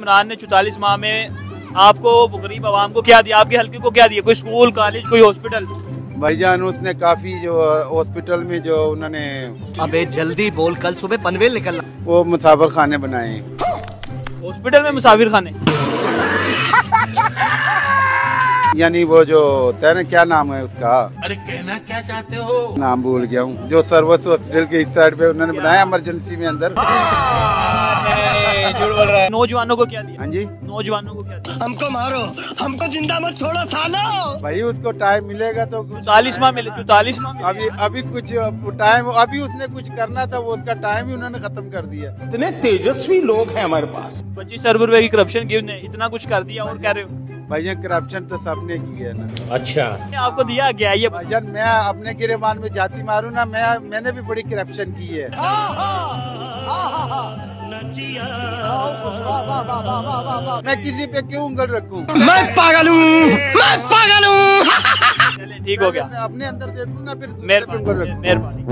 इमरान ने चौतालीस माह में आपको गरीब आवाम को क्या दिया? आपके हल्के को क्या दिया? कोई स्कूल कॉलेज कोई हॉस्पिटल? भाईजान उसने काफ़ी जो हॉस्पिटल में जो उन्होंने अबे जल्दी बोल कल सुबह पनवेल निकलना। वो मुसाफिर खाने बनाए। हॉस्पिटल में मुसाफिर खाने यानी वो जो होता है ना क्या नाम है उसका? अरे कहना क्या चाहते हो? नाम भूल गया हूँ। जो सर्वस हॉस्पिटल के इस साइड पे उन्होंने बनाया इमरजेंसी में अंदर। झूठ बोल रहा है। नौजवानों को क्या दिया? हाँ जी। नौजवानों को क्या दिया? हमको मारो हमको ज़िंदा मत छोड़ो सालो। भाई उसको टाइम मिलेगा तो चौतालीस माह मिले चौतालीस माह अभी अभी कुछ टाइम अभी उसने कुछ करना था वो उसका टाइम ही उन्होंने खत्म कर दिया। इतने तेजस्वी लोग हैं हमारे पास। पच्चीस अरब रुपए की करप्शन की ने इतना कुछ कर दिया और कह रहे हो? भाईजान करप्शन तो सबने की है ना। अच्छा। आपको दिया गया ये भाईजान मैं अपने गिरेबान में जाति मारू ना मैं मैंने भी बड़ी करप्शन की है। मैं किसी पे क्यों उंगल रखू? मैं पागल हूँ मैं पागल हूँ। ठीक हो गया। मैं अपने अंदर देखूँगा फिर मेहरबानी